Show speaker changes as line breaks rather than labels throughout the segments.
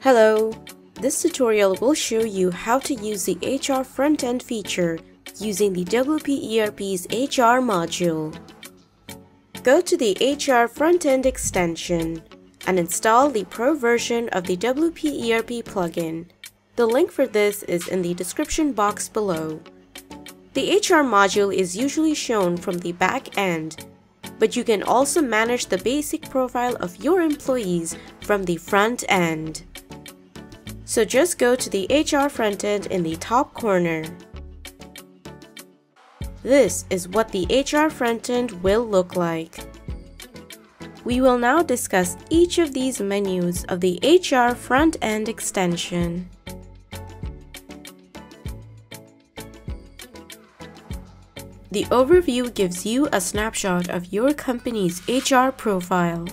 Hello! This tutorial will show you how to use the HR front-end feature using the WP ERP's HR module. Go to the HR front-end extension and install the Pro version of the WP ERP plugin. The link for this is in the description box below. The HR module is usually shown from the back end, but you can also manage the basic profile of your employees from the front end. So just go to the HR front end in the top corner. This is what the HR front end will look like. We will now discuss each of these menus of the HR front-end extension. The overview gives you a snapshot of your company's HR profile.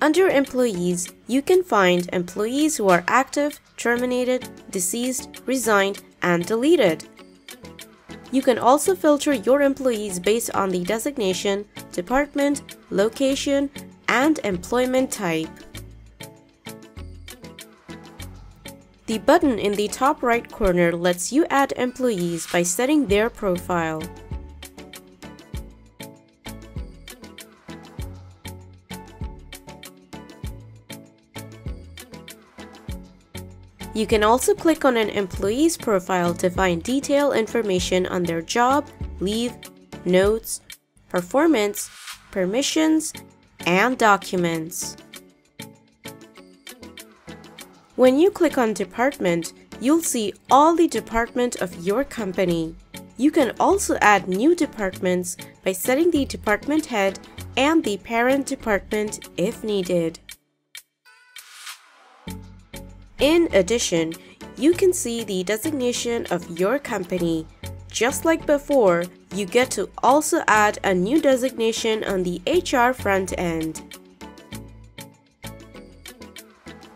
Under Employees, you can find employees who are active, terminated, deceased, resigned, and deleted. You can also filter your employees based on the designation, department, location, and employment type. The button in the top right corner lets you add employees by setting their profile. You can also click on an employee's profile to find detailed information on their job, leave, notes, performance, permissions, and documents. When you click on Department, you'll see all the department of your company. You can also add new departments by setting the department head and the parent department if needed. In addition, you can see the designation of your company. Just like before, you get to also add a new designation on the HR front end.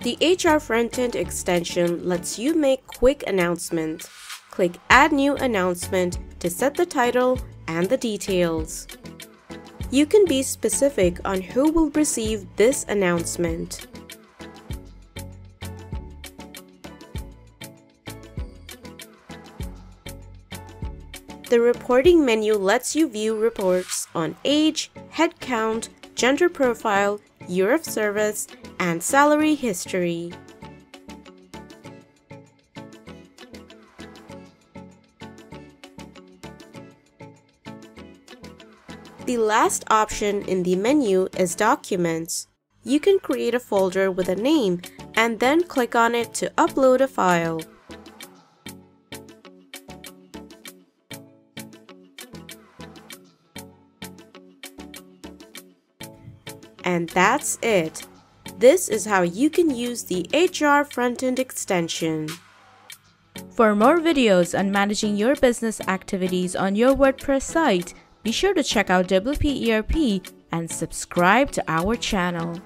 The HR front-end extension lets you make quick announcements. Click Add New Announcement to set the title and the details. You can be specific on who will receive this announcement. The reporting menu lets you view reports on age, headcount, gender profile, year of service, and salary history. The last option in the menu is Documents. You can create a folder with a name and then click on it to upload a file. And that's it. This is how you can use the HR Frontend extension.
For more videos on managing your business activities on your WordPress site, be sure to check out WP ERP and subscribe to our channel.